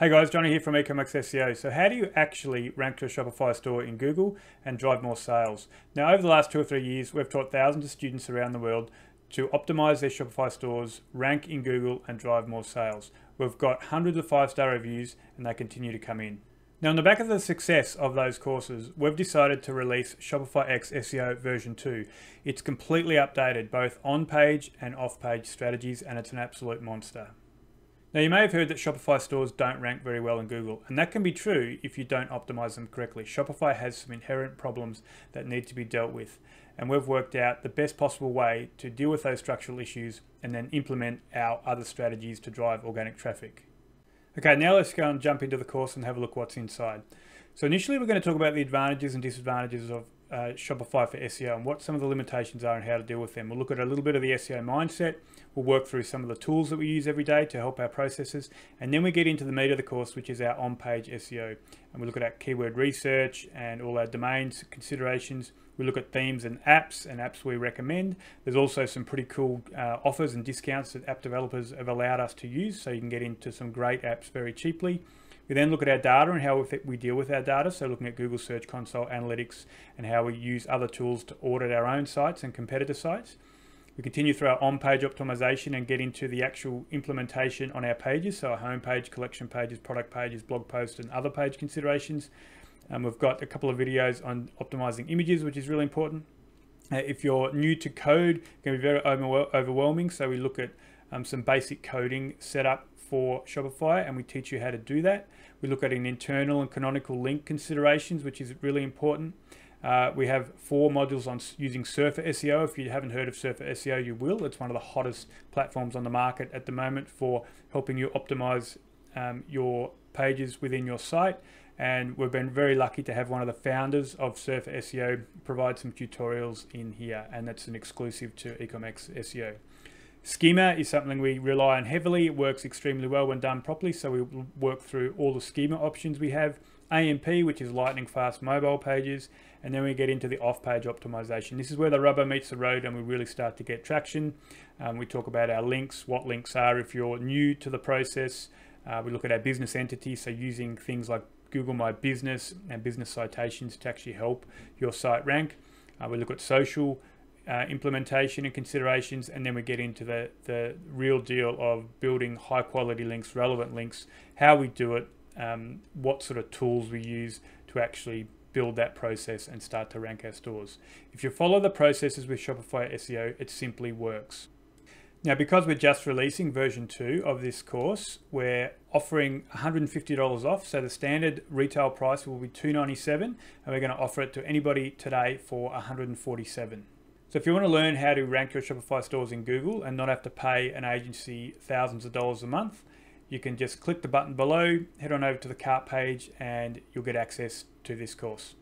Hey guys, Johnny here from Ecommerce SEO. So how do you actually rank your Shopify store in Google and drive more sales? Now over the last two or three years, we've taught thousands of students around the world to optimize their Shopify stores, rank in Google and drive more sales. We've got hundreds of five-star reviews and they continue to come in. Now on the back of the success of those courses, we've decided to release Shopify X SEO version 2. It's completely updated, both on-page and off-page strategies, and it's an absolute monster. Now you may have heard that Shopify stores don't rank very well in Google, and that can be true if you don't optimize them correctly. Shopify has some inherent problems that need to be dealt with, and we've worked out the best possible way to deal with those structural issues and then implement our other strategies to drive organic traffic. Okay, now let's go and jump into the course and have a look what's inside. So initially we're going to talk about the advantages and disadvantages of uh, Shopify for SEO and what some of the limitations are and how to deal with them. We'll look at a little bit of the SEO mindset. We'll work through some of the tools that we use every day to help our processes. And then we get into the meat of the course, which is our on-page SEO. And we look at our keyword research and all our domains considerations. We look at themes and apps and apps we recommend. There's also some pretty cool uh, offers and discounts that app developers have allowed us to use. So you can get into some great apps very cheaply. We then look at our data and how we deal with our data. So looking at Google Search Console analytics and how we use other tools to audit our own sites and competitor sites. We continue through our on-page optimization and get into the actual implementation on our pages. So our homepage, collection pages, product pages, blog posts, and other page considerations. Um, we've got a couple of videos on optimizing images, which is really important. Uh, if you're new to code, it can be very overwhelming. So we look at um, some basic coding setup for Shopify and we teach you how to do that. We look at an internal and canonical link considerations, which is really important. Uh, we have four modules on using Surfer SEO. If you haven't heard of Surfer SEO, you will. It's one of the hottest platforms on the market at the moment for helping you optimize um, your pages within your site. And we've been very lucky to have one of the founders of Surfer SEO provide some tutorials in here, and that's an exclusive to Ecommerce SEO. Schema is something we rely on heavily. It works extremely well when done properly. So we work through all the schema options we have. AMP, which is lightning fast mobile pages, and then we get into the off-page optimization. This is where the rubber meets the road and we really start to get traction. Um, we talk about our links, what links are if you're new to the process. Uh, we look at our business entity, so using things like Google My Business and business citations to actually help your site rank. Uh, we look at social, uh, implementation and considerations, and then we get into the, the real deal of building high quality links, relevant links, how we do it, um, what sort of tools we use to actually build that process and start to rank our stores. If you follow the processes with Shopify SEO, it simply works. Now, because we're just releasing version 2 of this course, we're offering $150 off. So the standard retail price will be 297 and we're going to offer it to anybody today for $147. So if you want to learn how to rank your Shopify stores in Google and not have to pay an agency thousands of dollars a month, you can just click the button below, head on over to the cart page and you'll get access to this course.